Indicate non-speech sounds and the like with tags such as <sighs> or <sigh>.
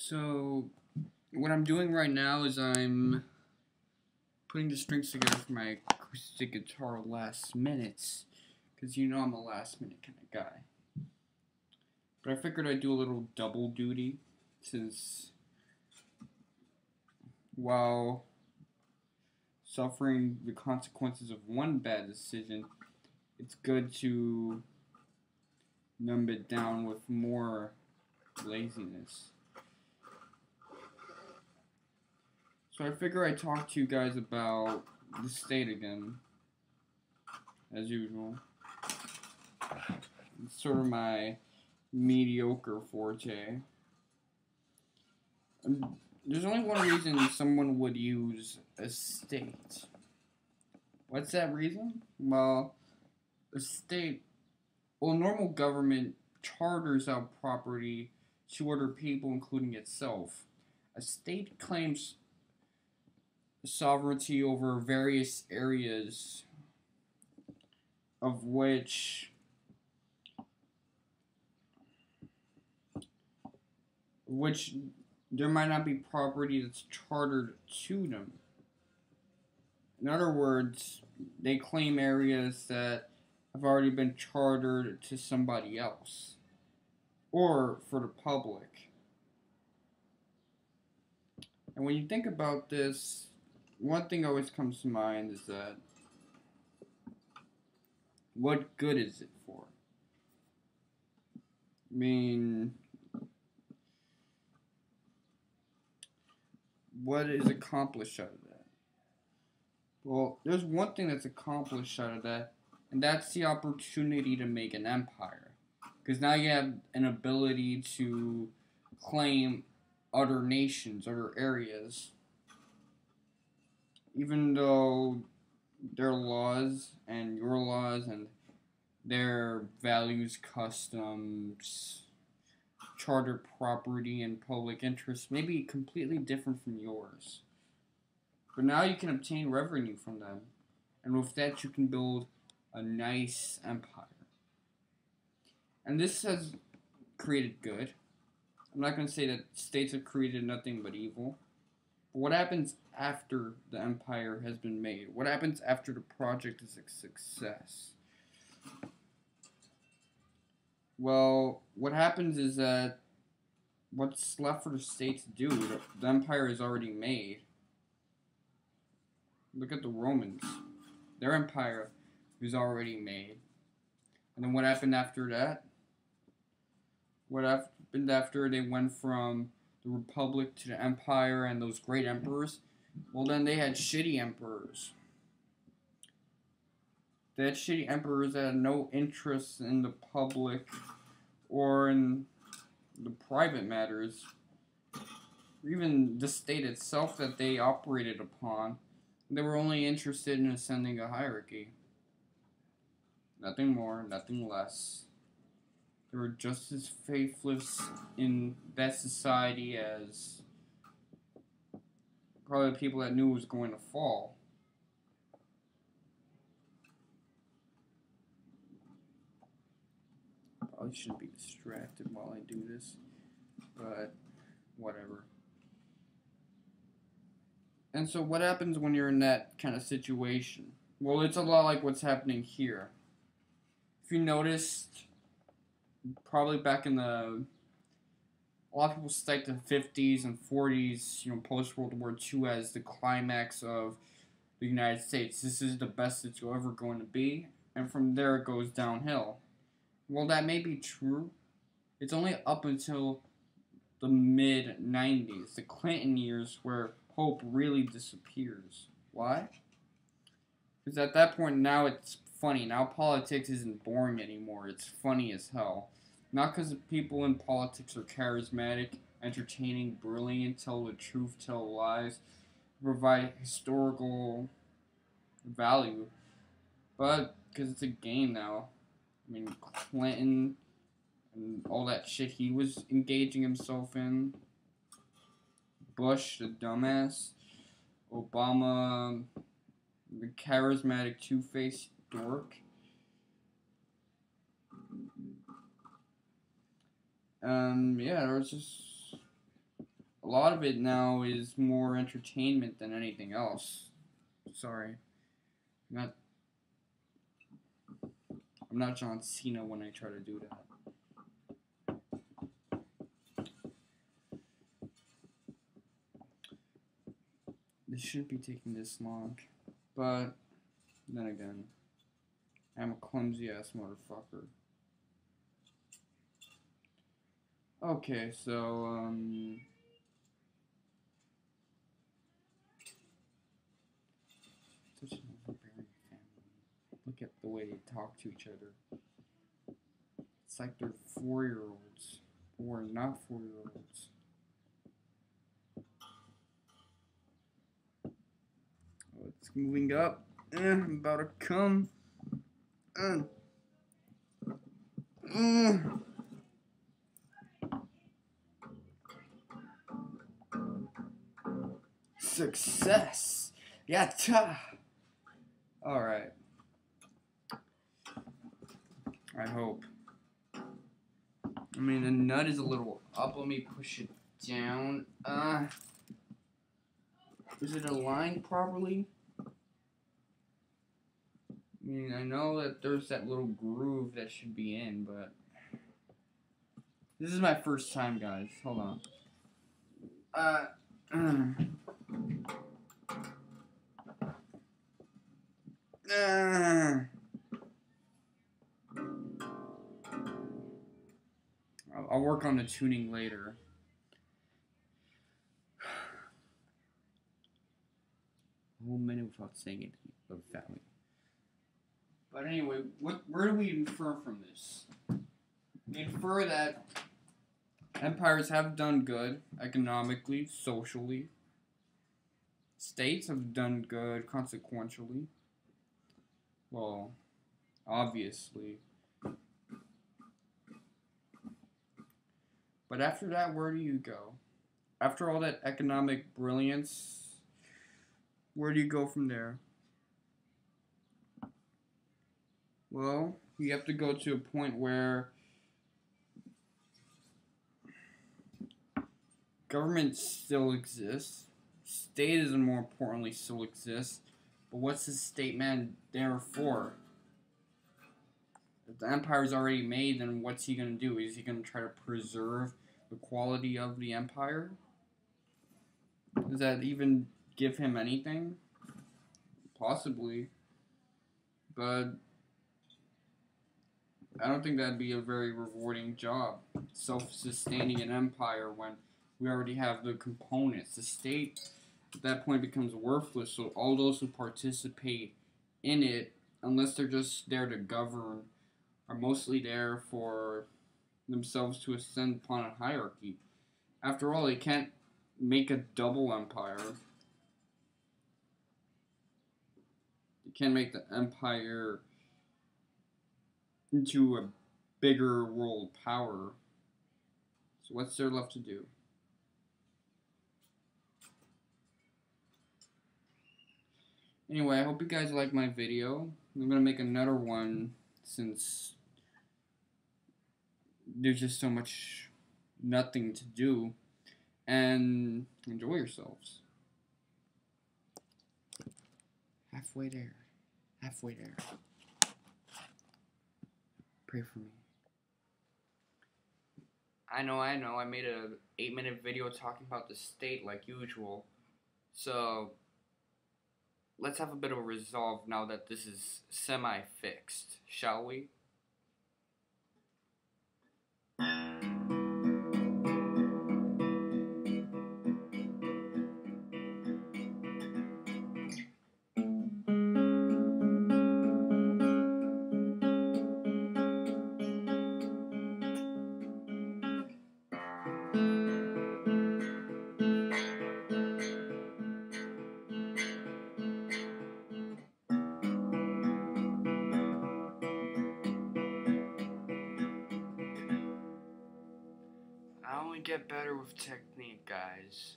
So, what I'm doing right now is I'm putting the strings together for my acoustic guitar last minutes, because you know I'm a last minute kind of guy. But I figured I'd do a little double duty, since while suffering the consequences of one bad decision, it's good to numb it down with more laziness. So I figure I'd talk to you guys about the state again, as usual. It's sort of my mediocre forte. And there's only one reason someone would use a state. What's that reason? Well, a state, well, normal government charters out property to other people, including itself. A state claims sovereignty over various areas of which which there might not be property that's chartered to them. In other words, they claim areas that have already been chartered to somebody else or for the public. And when you think about this, one thing always comes to mind is that what good is it for? I mean, what is accomplished out of that? Well, there's one thing that's accomplished out of that, and that's the opportunity to make an empire. Because now you have an ability to claim other nations, other areas even though their laws and your laws and their values, customs, charter property, and public interest may be completely different from yours. But now you can obtain revenue from them, and with that, you can build a nice empire. And this has created good. I'm not going to say that states have created nothing but evil But what happens after the empire has been made? What happens after the project is a success? Well, what happens is that what's left for the state to do, the, the empire is already made. Look at the Romans. Their empire was already made. And then what happened after that? What happened after they went from the Republic to the Empire and those great emperors, well, then they had shitty emperors. They had shitty emperors that had no interest in the public or in the private matters, or even the state itself that they operated upon. They were only interested in ascending a hierarchy. Nothing more, nothing less. They were just as faithless in that society as probably the people that knew it was going to fall. Probably shouldn't be distracted while I do this, but whatever. And so, what happens when you're in that kind of situation? Well, it's a lot like what's happening here. If you noticed, probably back in the a lot of people cite the 50s and 40s, you know, post World War II as the climax of the United States. This is the best it's ever going to be, and from there it goes downhill. Well, that may be true. It's only up until the mid 90s, the Clinton years, where hope really disappears. Why? Because at that point, now it's funny. Now politics isn't boring anymore. It's funny as hell. Not because the people in politics are charismatic, entertaining, brilliant, tell the truth, tell lies, provide historical value, but because it's a game now. I mean, Clinton and all that shit he was engaging himself in. Bush, the dumbass. Obama, the charismatic two faced dork. Um, yeah, was just a lot of it now is more entertainment than anything else. Sorry. I'm not I'm not John Cena when I try to do that. This shouldn't be taking this long. But then again, I'm a clumsy ass motherfucker. Okay, so um such an overbearing family. Look at the way they talk to each other. It's like they're four year olds. Or not four year olds. Oh, it's moving up. Eh, I'm about to come. Uh. Success. Yatta. All right. I hope. I mean, the nut is a little up. Let me push it down. Uh, is it aligned properly? I mean, I know that there's that little groove that should be in, but this is my first time, guys. Hold on. Uh. <clears throat> Uh, I'll, work on the tuning later. <sighs> Whole minute without saying it of. But anyway, what where do we infer from this? We infer that empires have done good economically, socially. States have done good consequentially. Well, obviously. But after that, where do you go? After all that economic brilliance, where do you go from there? Well, you have to go to a point where government still exists, state is more importantly still exists, but what's the state man there for? If the empire is already made, then what's he going to do? Is he going to try to preserve the quality of the empire? Does that even give him anything? Possibly. But I don't think that'd be a very rewarding job. Self sustaining an empire when we already have the components. The state at that point becomes worthless. So all those who participate in it, unless they're just there to govern, are mostly there for themselves to ascend upon a hierarchy. After all, they can't make a double empire. They can't make the empire into a bigger world power. So what's there left to do? Anyway, I hope you guys like my video. I'm to make another one since there's just so much nothing to do. And enjoy yourselves. Halfway there. Halfway there. Pray for me. I know, I know. I made a 8 minute video talking about the state like usual. So, let's have a bit of a resolve now that this is semi fixed, shall we? Get better with technique, guys.